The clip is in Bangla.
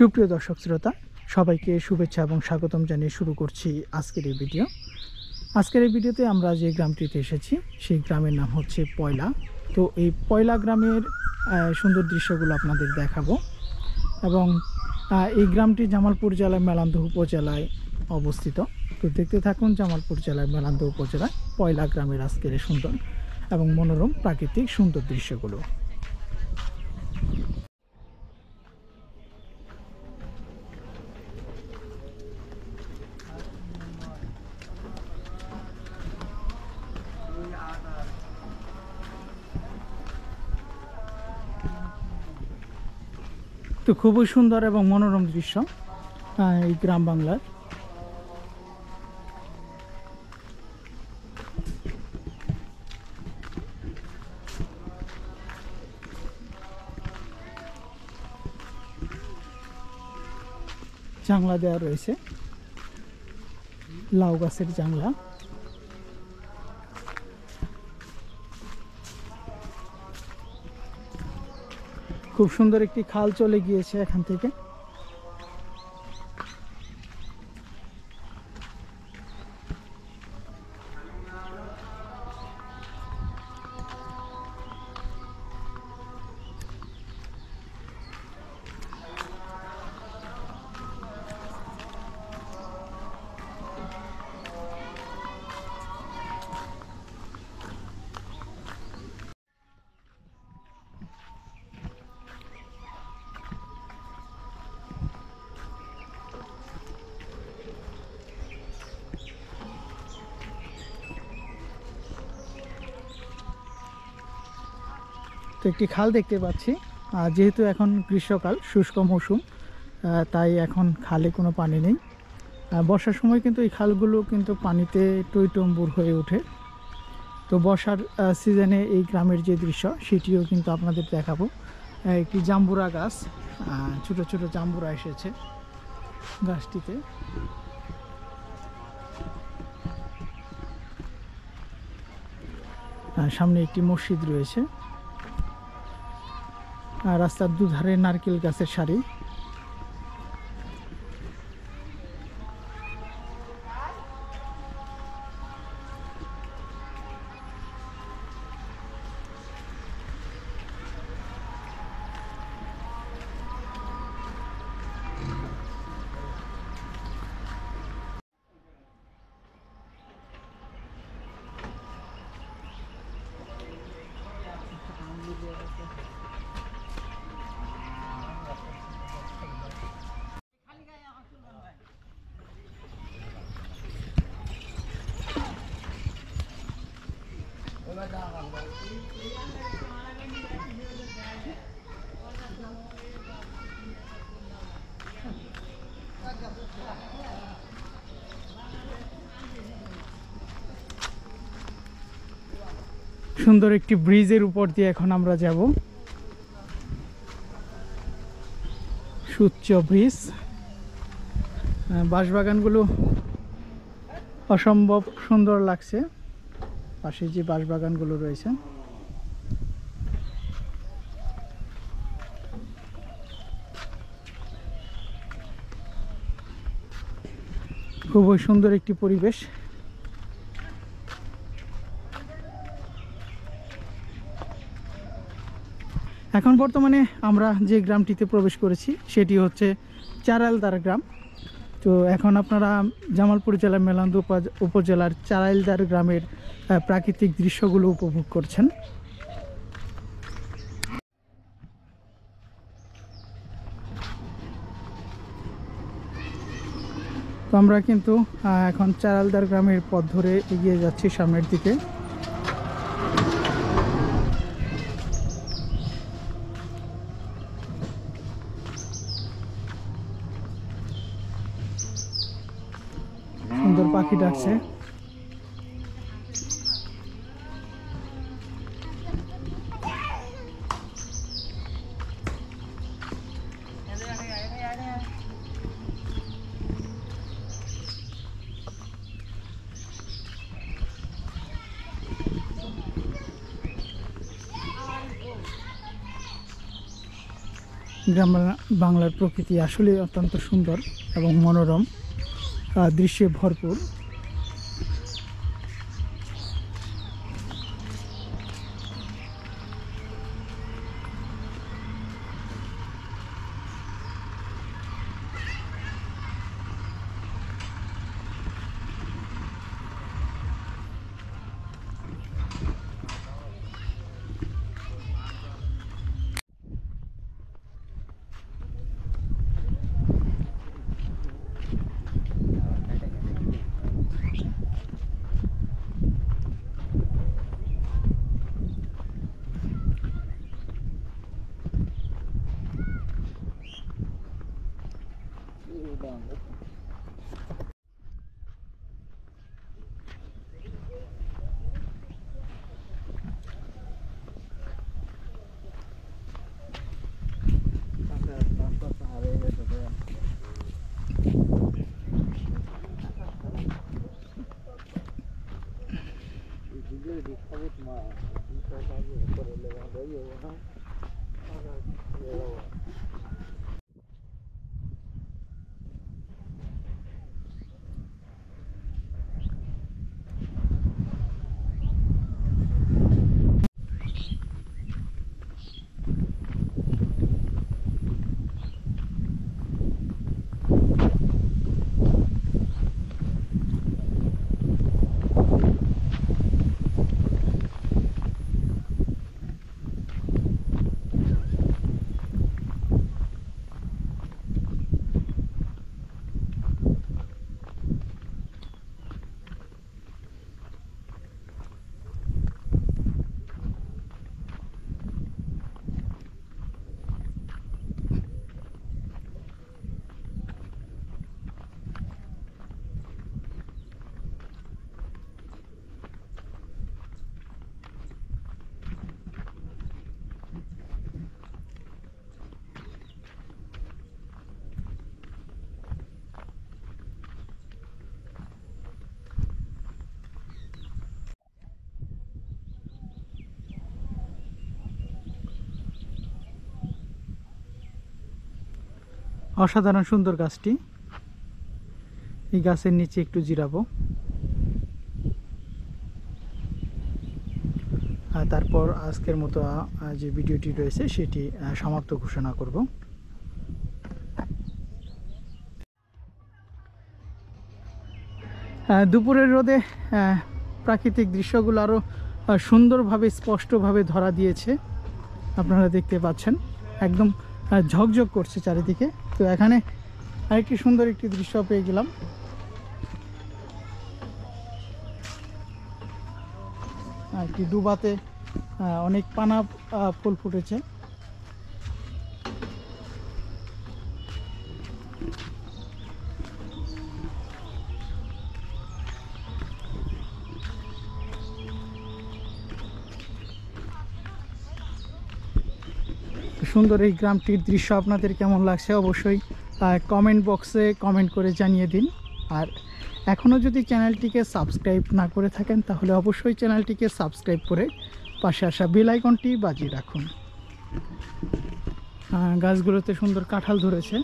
সুপ্রিয় দর্শক শ্রোতা, সবাইকে শুভেচ্ছা এবং স্বাগতম জানিয়ে শুরু করছি আজকের এই ভিডিও। আজকের এই ভিডিওতে আমরা যে গ্রামটিতে এসেছি, সেই গ্রামের নাম হচ্ছে পয়লা। তো এই পয়লা গ্রামের সুন্দর দৃশ্যগুলো আপনাদের দেখাবো। এবং এই গ্রামটি জামালপুর জেলার মেলান্দ উপজেলায় অবস্থিত। তো দেখতে থাকুন জামালপুর জেলার মেলান্দ উপজেলায় পয়লা গ্রামের আজকের সুন্দর এবং মনোরম প্রাকৃতিক সুন্দর দৃশ্যগুলো। তো খুবই সুন্দর এবং মনোরম দৃশ্য এই গ্রাম বাংলার। জাংলা দেওয়া রয়েছে। লাউ গাছের জাংলা। খুব সুন্দর একটি খাল চলে গিয়েছে এখান থেকে। তো একটি খাল দেখতে পাচ্ছি। আর যেহেতু এখন গ্রীষ্মকাল, শুষ্ক মৌসুম তাই এখন খালে কোনো পানি নেই। বর্ষার সময় কিন্তু এই খালগুলো কিন্তু পানিতে টইটম্বুর হয়ে ওঠে। তো বর্ষার সিজনে এই গ্রামের যে দৃশ্য, সেটিও কিন্তু আপনাদের দেখাবো। একটি জাম্বুরা গাছ ছোট ছোট জাম্বুরা এসেছে গাছটিতে। সামনে একটি মসজিদ রয়েছে। রাস্তার দুধারে নারকেল গাছের সারি। সুন্দর একটি ব্রিজের উপর দিয়ে এখন আমরা যাব। সুচ্চ ব্রিজ। বাঁশবাগানগুলো অসম্ভব সুন্দর লাগছে। পাশে যে বাঁশবাগানগুলো রয়েছে। খুবই সুন্দর একটি পরিবেশ। এখন বর্তমানে আমরা যে গ্রামটিতে প্রবেশ করেছি, সেটি হচ্ছে চারালদার গ্রাম। তো এখন আপনারা জামালপুর জেলার মেলান্দ উপ- উপজেলার চারাইলদার গ্রামের প্রাকৃতিক দৃশ্যগুলো উপভোগ করছেন। তো আমরা কিন্তু এখন চারালদার গ্রামের পথ ধরে এগিয়ে যাচ্ছি সামনের দিকে। সুন্দর পাখি ডাকছে। গ্রাম বাংলার প্রকৃতি আসলে অত্যন্ত সুন্দর এবং মনোরম দৃশ্যে ভরপুর। blöd is, ha ott már, mint az, hogy akkor legalább jó, ha? Arra, jó, অসাধারণ সুন্দর গাছটি। এই গাছের নিচে একটু জিরাবো। তারপর আজকের মতো যে ভিডিওটি রয়েছে সেটি সমাপ্ত ঘোষণা করব। দুপুরের রোদে প্রাকৃতিক দৃশ্যগুলো আরও সুন্দরভাবে, স্পষ্টভাবে ধরা দিয়েছে। আপনারা দেখতে পাচ্ছেন, একদম ঝকঝক করছে চারিদিকে। তো এখানে আরেকটি সুন্দর একটি দৃশ্য পেয়ে গেলাম। আর কি ডুবাতে অনেক পানা ফুল ফুটেছে। সুন্দর এই গ্রামটির দৃশ্য আপনাদের কেমন লাগছে অবশ্যই কমেন্ট বক্সে কমেন্ট করে জানিয়ে দিন। আর এখনও যদি চ্যানেলটিকে সাবস্ক্রাইব না করে থাকেন, তাহলে অবশ্যই চ্যানেলটিকে সাবস্ক্রাইব করে পাশে আসা বেল আইকনটি বাজিয়ে রাখুন। গাছগুলোতে সুন্দর কাঁঠাল ধরেছে।